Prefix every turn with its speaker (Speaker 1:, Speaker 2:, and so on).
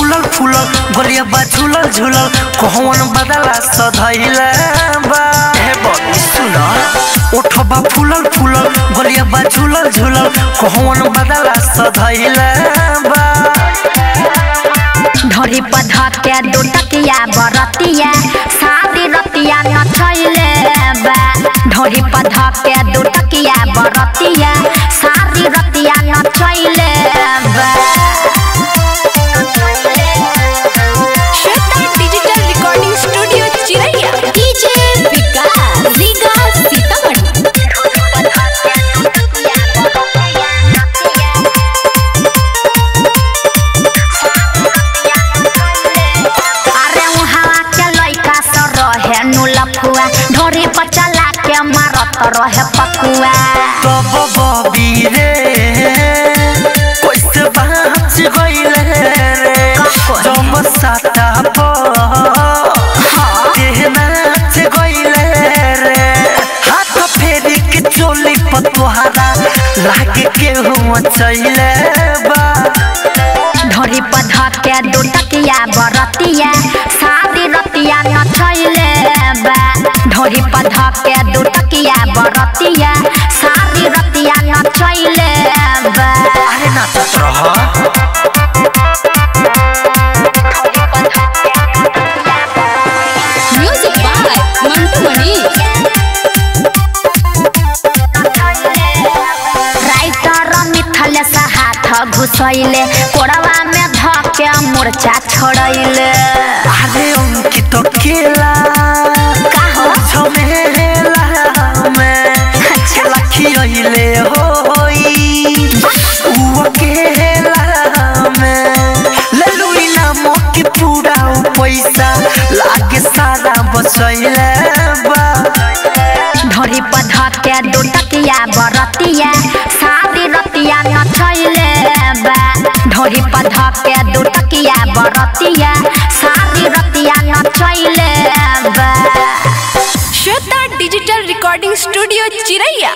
Speaker 1: फूलल फूलल, गलिया बा झूलल झूलल कहवन बदला सधैले बा। हे बड़ी सुना। ओठबा फूलल फूलल, गलिया बा झूलल झूलल कहवन बदला सधैले बा।
Speaker 2: ढोरी पधा के दो टकिया बरतिया शादी रतिया नचैले बा। ढोरी पधा के दो टकिया बरतिया मारत रहे पकुआ।
Speaker 1: बबी रे कैसे बाँच रे साता चोली मचैले बा।
Speaker 2: ढोरी पर धके दो बरतिया शादी रतिया नचैले बा। ढोरी पर धके दो टकिया बरतिया शादी रतिया नचैले बा।
Speaker 1: अरे नाचत रह।
Speaker 3: Music by Mantu Mani
Speaker 2: writer Mithal से हाथ घुसैले कोड़वा में धके मोर्चा छोड़ैले।
Speaker 1: अरे अंकित
Speaker 2: का
Speaker 1: लखियले होई। उ अकेला में ललुई नाम के पूरा पैसा। लागे सारा बचैले बा।
Speaker 2: ढोरी पर धके दो टकिया बरतिया। शादी रतिया नचैले बा। ढोरी पर धके दो टकिया बरतिया। शादी रतिया नचैले बा।
Speaker 3: श्वेता डिजिटल रिकॉर्डिंग स्टूडियो चिरैया।